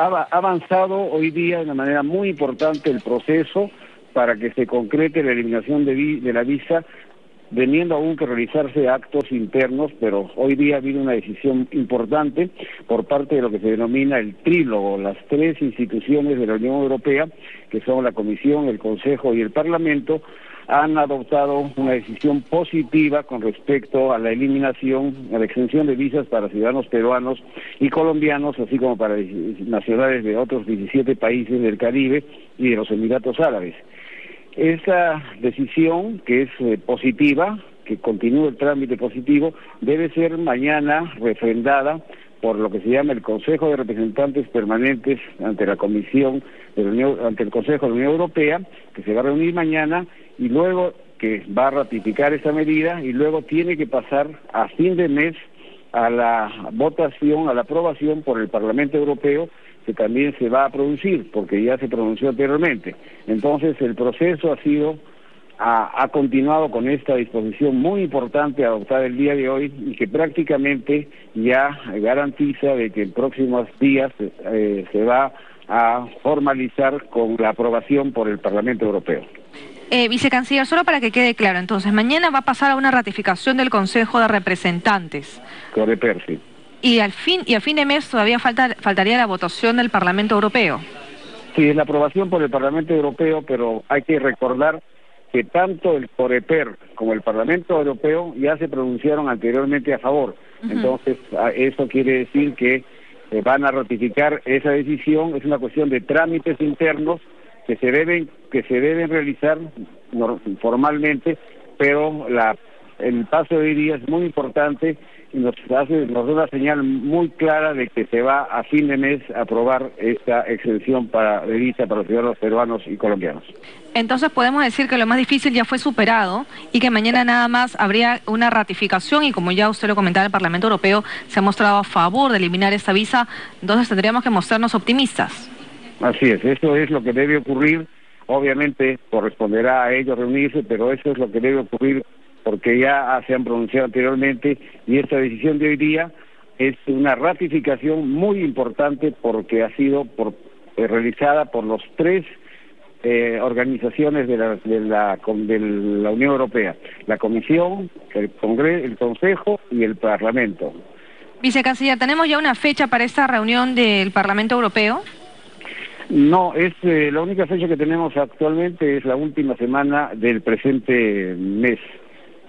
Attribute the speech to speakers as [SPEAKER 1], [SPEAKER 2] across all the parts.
[SPEAKER 1] ha avanzado hoy día de una manera muy importante el proceso para que se concrete la eliminación de, de la visa veniendo aún que realizarse actos internos, pero hoy día ha habido una decisión importante por parte de lo que se denomina el trílogo, las tres instituciones de la Unión Europea, que son la Comisión, el Consejo y el Parlamento, han adoptado una decisión positiva con respecto a la eliminación, a la exención de visas para ciudadanos peruanos y colombianos, así como para nacionales de otros 17 países del Caribe y de los Emiratos Árabes. Esa decisión, que es eh, positiva, que continúe el trámite positivo, debe ser mañana refrendada por lo que se llama el Consejo de Representantes Permanentes ante la Comisión de la Unión, ante el Consejo de la Unión Europea, que se va a reunir mañana y luego que va a ratificar esa medida y luego tiene que pasar a fin de mes a la votación, a la aprobación por el Parlamento Europeo que también se va a producir, porque ya se pronunció anteriormente. Entonces el proceso ha sido, ha, continuado con esta disposición muy importante adoptada el día de hoy y que prácticamente ya garantiza de que en próximos días eh, se va a formalizar con la aprobación por el Parlamento Europeo.
[SPEAKER 2] Eh, vicecanciller, solo para que quede claro, entonces, mañana va a pasar a una ratificación del Consejo de Representantes.
[SPEAKER 1] Coreper, sí.
[SPEAKER 2] Y al fin, y a fin de mes todavía falta, faltaría la votación del Parlamento Europeo.
[SPEAKER 1] Sí, es la aprobación por el Parlamento Europeo, pero hay que recordar que tanto el Coreper como el Parlamento Europeo ya se pronunciaron anteriormente a favor. Entonces, eso quiere decir que eh, van a ratificar esa decisión. Es una cuestión de trámites internos que se deben que se deben realizar formalmente, pero la el paso de día es muy importante y nos hace nos da una señal muy clara de que se va a fin de mes a aprobar esta exención para de visa para los ciudadanos peruanos y colombianos.
[SPEAKER 2] Entonces podemos decir que lo más difícil ya fue superado y que mañana nada más habría una ratificación y como ya usted lo comentaba, el Parlamento Europeo se ha mostrado a favor de eliminar esta visa, entonces tendríamos que mostrarnos optimistas.
[SPEAKER 1] Así es, eso es lo que debe ocurrir. Obviamente corresponderá a ellos reunirse, pero eso es lo que debe ocurrir porque ya se han pronunciado anteriormente y esta decisión de hoy día es una ratificación muy importante porque ha sido por, eh, realizada por los tres eh, organizaciones de la, de, la, de la Unión Europea, la Comisión, el, Congreso, el Consejo y el Parlamento.
[SPEAKER 2] Vicecanciller, ¿tenemos ya una fecha para esta reunión del Parlamento Europeo?
[SPEAKER 1] No, es eh, la única fecha que tenemos actualmente es la última semana del presente mes.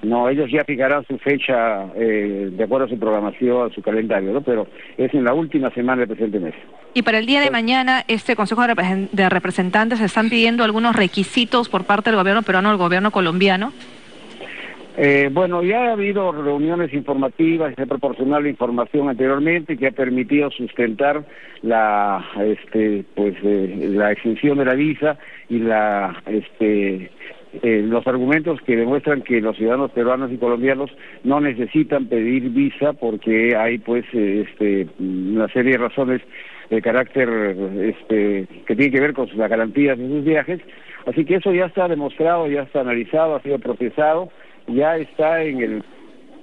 [SPEAKER 1] No, ellos ya fijarán su fecha eh, de acuerdo a su programación, a su calendario, ¿no? Pero es en la última semana del presente mes.
[SPEAKER 2] Y para el día de mañana, este Consejo de Representantes están pidiendo algunos requisitos por parte del gobierno peruano al gobierno colombiano.
[SPEAKER 1] Eh, bueno, ya ha habido reuniones informativas, se ha proporcionado la información anteriormente que ha permitido sustentar la, este, pues, eh, la exención de la visa y la, este, eh, los argumentos que demuestran que los ciudadanos peruanos y colombianos no necesitan pedir visa porque hay, pues, este, una serie de razones de carácter, este, que tienen que ver con las garantías de sus viajes. Así que eso ya está demostrado, ya está analizado, ha sido procesado ya está en el,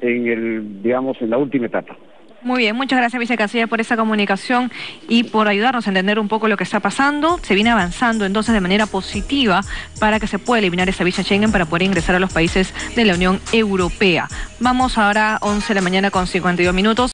[SPEAKER 1] en el, digamos, en la última etapa.
[SPEAKER 2] Muy bien, muchas gracias vicecanciller por esa comunicación y por ayudarnos a entender un poco lo que está pasando. Se viene avanzando entonces de manera positiva para que se pueda eliminar esa visa Schengen para poder ingresar a los países de la Unión Europea. Vamos ahora a 11 de la mañana con 52 minutos.